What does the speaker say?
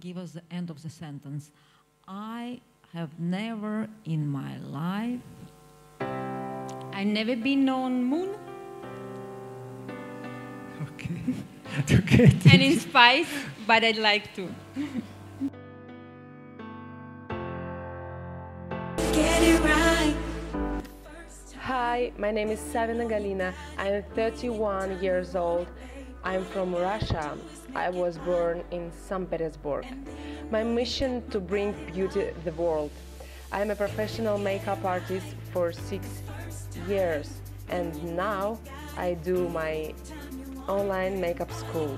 give us the end of the sentence. I have never in my life. I never been on moon Okay. okay. and in you. space, but I'd like to. Get it right. Hi, my name is Savina Galina. I'm 31 years old. I'm from Russia. I was born in St. Petersburg. My mission to bring beauty the world. I'm a professional makeup artist for six years and now I do my online makeup school.